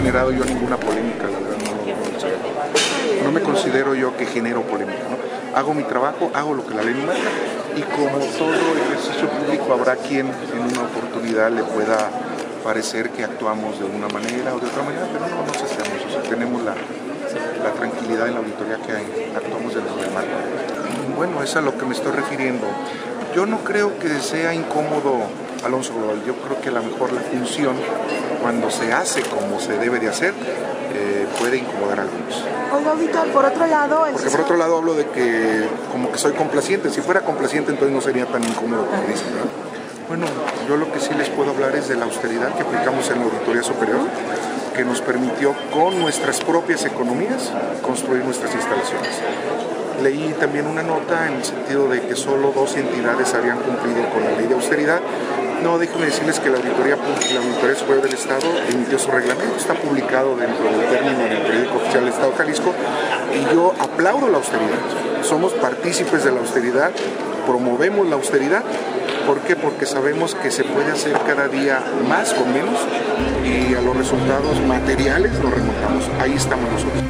generado yo ninguna polémica, la verdad, no, no me considero yo que genero polémica. Hago mi trabajo, hago lo que la ley me manda y como todo ejercicio público habrá quien en una oportunidad le pueda parecer que actuamos de una manera o de otra manera, pero no nos hacemos, o sea, tenemos la, tranquilidad en la auditoría que actuamos dentro del marco. Bueno, es a lo que me estoy refiriendo. Yo no creo que sea incómodo Alonso Global, yo creo que a lo mejor la función, cuando se hace como se debe de hacer, eh, puede incomodar a algunos. Oiga, auditor, por otro lado... El Porque por otro lado hablo de que como que soy complaciente, si fuera complaciente entonces no sería tan incómodo como dicen, ¿verdad? Bueno, yo lo que sí les puedo hablar es de la austeridad que aplicamos en la Auditoría Superior, que nos permitió con nuestras propias economías construir nuestras instalaciones. Leí también una nota en el sentido de que solo dos entidades habían cumplido con la ley de austeridad. No, déjenme decirles que la Auditoría, la Auditoría Superior del Estado emitió su reglamento, está publicado dentro del término en el periódico oficial del Estado de Jalisco y yo aplaudo la austeridad. Somos partícipes de la austeridad, promovemos la austeridad. ¿Por qué? Porque sabemos que se puede hacer cada día más con menos y a los resultados materiales nos remontamos. Ahí estamos nosotros.